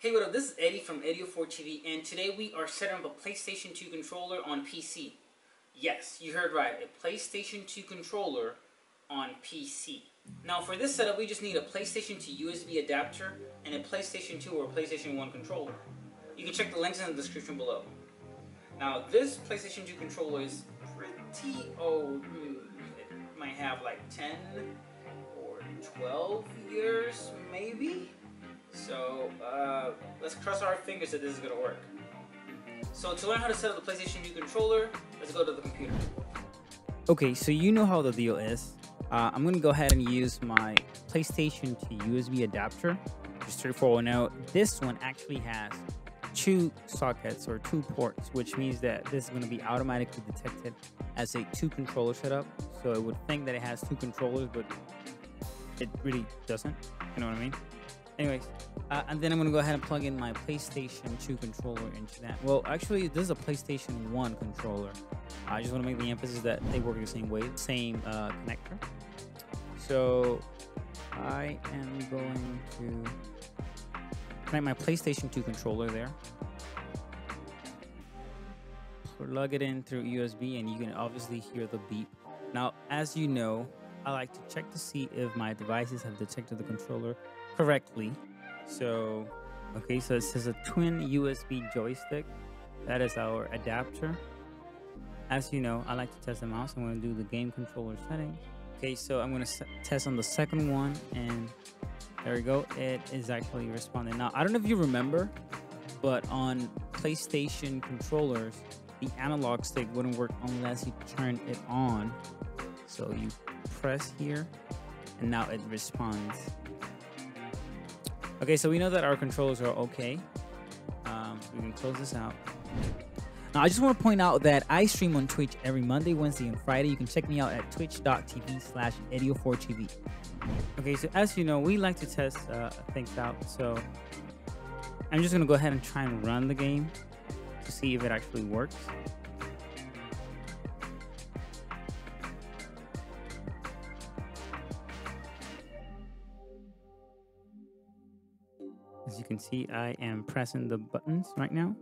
Hey, what up? This is Eddie from Eddie4TV, and today we are setting up a PlayStation 2 controller on PC. Yes, you heard right, a PlayStation 2 controller on PC. Now, for this setup, we just need a PlayStation 2 USB adapter and a PlayStation 2 or PlayStation 1 controller. You can check the links in the description below. Now, this PlayStation 2 controller is pretty old. It might have like 10 or 12 years, maybe? Uh, let's cross our fingers that this is gonna work. So to learn how to set up the PlayStation 2 controller, let's go to the computer. Okay, so you know how the deal is. Uh, I'm gonna go ahead and use my PlayStation 2 USB adapter. Just straightforward. Now, this one actually has two sockets or two ports, which means that this is gonna be automatically detected as a two controller setup. So it would think that it has two controllers, but it really doesn't. You know what I mean? Anyways, uh, and then I'm gonna go ahead and plug in my PlayStation 2 controller into that. Well, actually, this is a PlayStation 1 controller. I just want to make the emphasis that they work the same way, same uh, connector. So I am going to connect my PlayStation 2 controller there. Plug it in through USB, and you can obviously hear the beep. Now, as you know, I like to check to see if my devices have detected the controller correctly. So, okay, so it says a twin USB joystick. That is our adapter. As you know, I like to test the mouse. I'm going to do the game controller settings. Okay, so I'm going to test on the second one, and there we go. It is actually responding. Now, I don't know if you remember, but on PlayStation controllers, the analog stick wouldn't work unless you turn it on. So you press here, and now it responds. Okay, so we know that our controls are okay. Um, we can close this out. Now, I just want to point out that I stream on Twitch every Monday, Wednesday, and Friday. You can check me out at twitch.tv slash Eddy04TV. Okay, so as you know, we like to test uh, things out. So I'm just going to go ahead and try and run the game to see if it actually works. As you can see, I am pressing the buttons right now.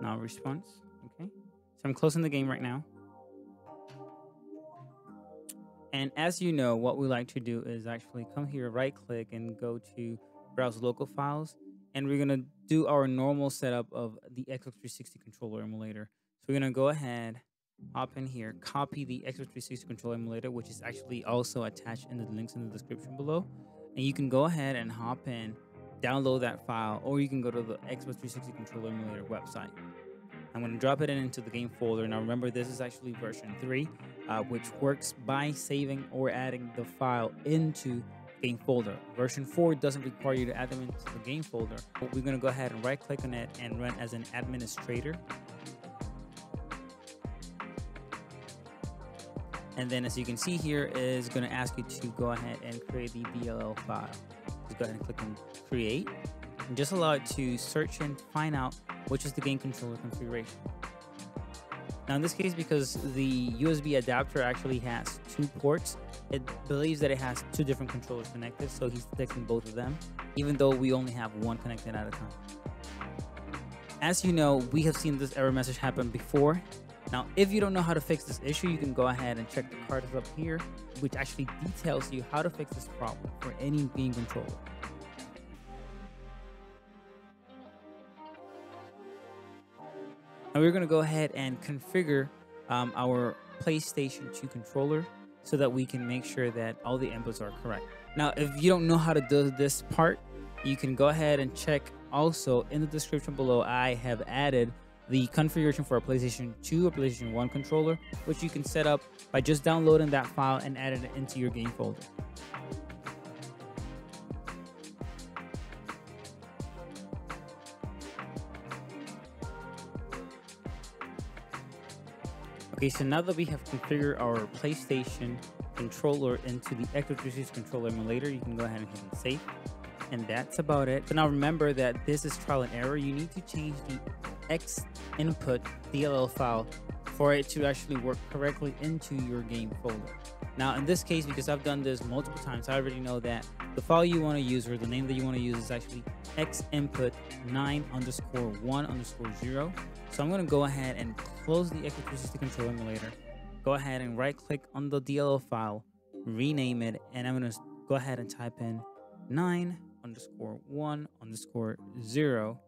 Now response, okay. So I'm closing the game right now. And as you know, what we like to do is actually come here, right click and go to browse local files. And we're gonna do our normal setup of the Xbox 360 controller emulator. So we're gonna go ahead hop in here, copy the Xbox 360 controller emulator, which is actually also attached in the links in the description below. And you can go ahead and hop in, download that file, or you can go to the Xbox 360 controller emulator website. I'm going to drop it in into the game folder. Now remember, this is actually version 3, uh, which works by saving or adding the file into game folder. Version 4 doesn't require you to add them into the game folder. But we're going to go ahead and right click on it and run as an administrator. And then as you can see here is going to ask you to go ahead and create the DLL file. Just go ahead and click on create and just allow it to search and find out which is the game controller configuration. Now in this case, because the USB adapter actually has two ports, it believes that it has two different controllers connected, so he's detecting both of them, even though we only have one connected at a time. As you know, we have seen this error message happen before, now, if you don't know how to fix this issue, you can go ahead and check the cards up here, which actually details you how to fix this problem for any game controller. Now we're going to go ahead and configure um, our PlayStation 2 controller so that we can make sure that all the inputs are correct. Now, if you don't know how to do this part, you can go ahead and check also in the description below. I have added the configuration for a PlayStation 2 or PlayStation 1 controller, which you can set up by just downloading that file and adding it into your game folder. Okay, so now that we have configured our PlayStation controller into the Xbox 360 controller emulator, you can go ahead and hit save. And that's about it. But now remember that this is trial and error. You need to change the X input DLL file for it to actually work correctly into your game folder. Now, in this case, because I've done this multiple times, I already know that the file you want to use or the name that you want to use is actually x input 9 underscore 1 underscore 0. So I'm going to go ahead and close the X360 control emulator. Go ahead and right click on the DLL file, rename it, and I'm going to go ahead and type in 9 underscore 1 underscore 0.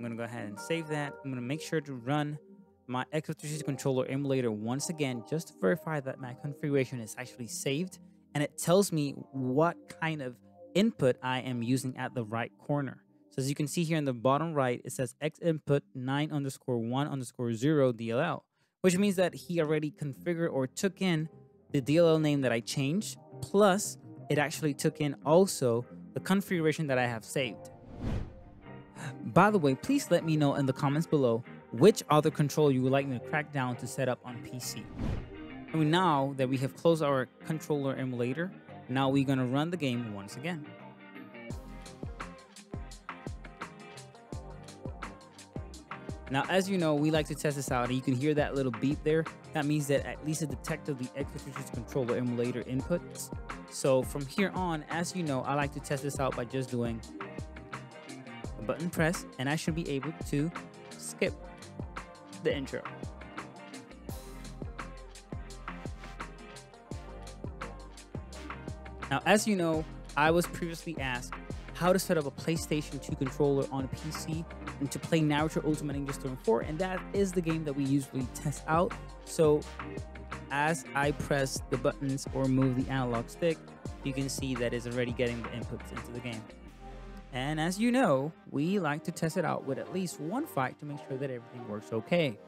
I'm going to go ahead and save that. I'm going to make sure to run my X360 controller emulator once again just to verify that my configuration is actually saved and it tells me what kind of input I am using at the right corner. So as you can see here in the bottom right, it says X input 9 underscore 1 underscore 0 DLL, which means that he already configured or took in the DLL name that I changed, plus it actually took in also the configuration that I have saved. By the way, please let me know in the comments below which other controller you would like me to crack down to set up on PC. And now that we have closed our controller emulator, now we're gonna run the game once again. Now, as you know, we like to test this out, and you can hear that little beep there. That means that at least it detected the X360 controller emulator inputs. So from here on, as you know, I like to test this out by just doing a button press, and I should be able to skip the intro. Now, as you know, I was previously asked how to set up a PlayStation 2 controller on a PC and to play Naruto Ultimate Ninja Storm 4, and that is the game that we usually test out. So, as I press the buttons or move the analog stick, you can see that it's already getting the inputs into the game. And as you know, we like to test it out with at least one fight to make sure that everything works okay.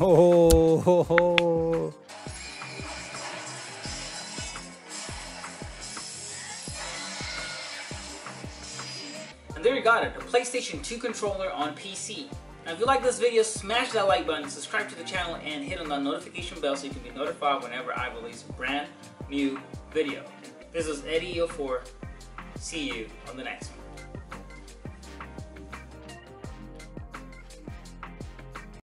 Oh, ho, ho. Got it, a PlayStation 2 controller on PC. Now if you like this video, smash that like button, subscribe to the channel, and hit on the notification bell so you can be notified whenever I release a brand new video. This is Eddie 4 See you on the next one.